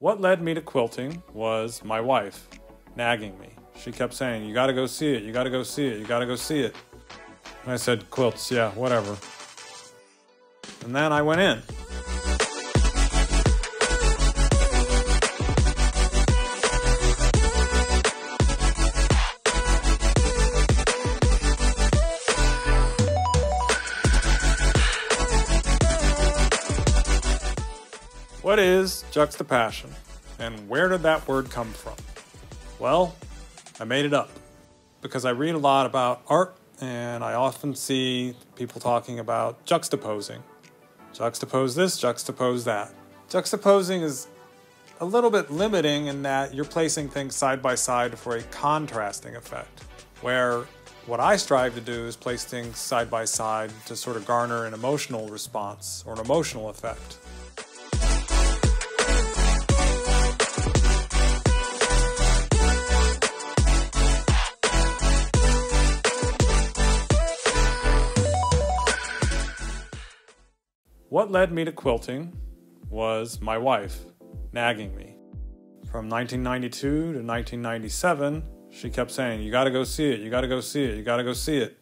What led me to quilting was my wife nagging me. She kept saying, You gotta go see it, you gotta go see it, you gotta go see it. And I said, Quilts, yeah, whatever. And then I went in. What is juxtapassion, and where did that word come from? Well, I made it up because I read a lot about art and I often see people talking about juxtaposing. Juxtapose this, juxtapose that. Juxtaposing is a little bit limiting in that you're placing things side by side for a contrasting effect, where what I strive to do is place things side by side to sort of garner an emotional response or an emotional effect. What led me to quilting was my wife nagging me. From 1992 to 1997, she kept saying, You gotta go see it, you gotta go see it, you gotta go see it.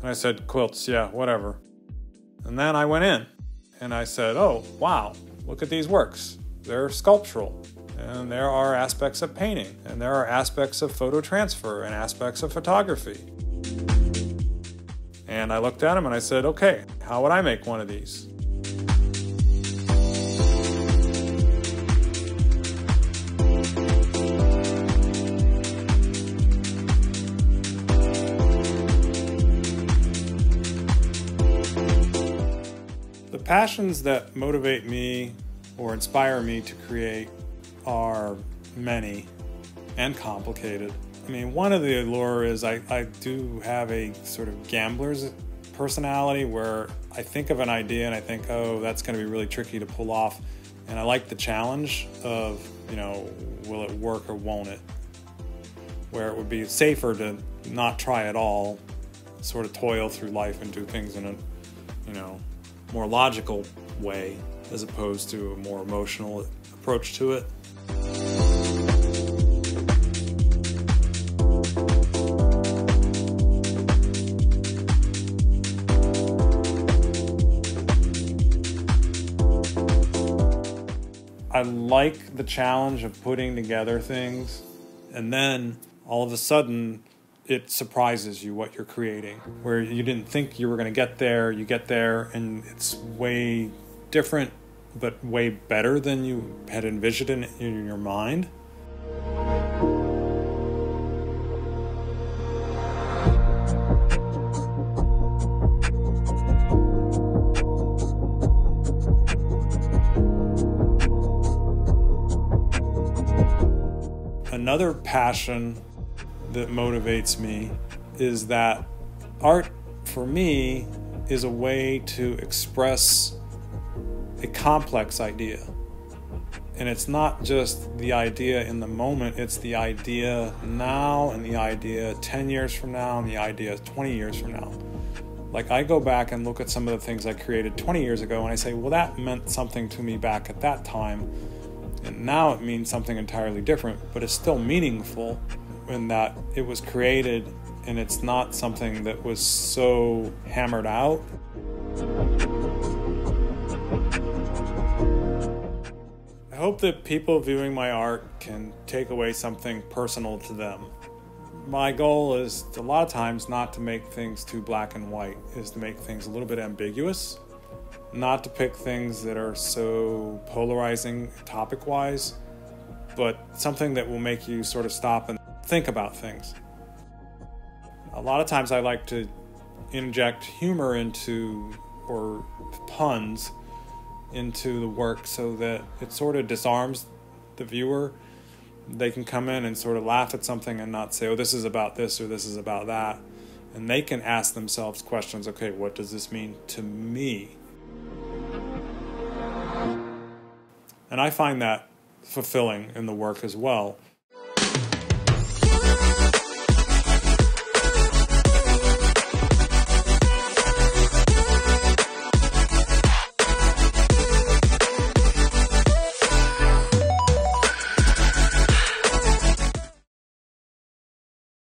And I said, Quilts, yeah, whatever. And then I went in and I said, Oh, wow, look at these works. They're sculptural. And there are aspects of painting, and there are aspects of photo transfer, and aspects of photography. And I looked at them and I said, Okay, how would I make one of these? The passions that motivate me or inspire me to create are many and complicated. I mean, one of the allure is I, I do have a sort of gambler's personality where I think of an idea and I think, oh, that's going to be really tricky to pull off. And I like the challenge of, you know, will it work or won't it? Where it would be safer to not try at all, sort of toil through life and do things in a, you know, more logical way as opposed to a more emotional approach to it. I like the challenge of putting together things and then all of a sudden it surprises you what you're creating where you didn't think you were going to get there you get there and it's way different but way better than you had envisioned in, in your mind? Another passion that motivates me is that art for me is a way to express a complex idea. And it's not just the idea in the moment, it's the idea now and the idea 10 years from now and the idea 20 years from now. Like I go back and look at some of the things I created 20 years ago and I say, well, that meant something to me back at that time. And now it means something entirely different, but it's still meaningful in that it was created and it's not something that was so hammered out. Hope that people viewing my art can take away something personal to them. My goal is a lot of times not to make things too black and white, is to make things a little bit ambiguous, not to pick things that are so polarizing topic wise, but something that will make you sort of stop and think about things. A lot of times I like to inject humor into or puns into the work so that it sort of disarms the viewer. They can come in and sort of laugh at something and not say, oh, this is about this or this is about that. And they can ask themselves questions okay, what does this mean to me? And I find that fulfilling in the work as well.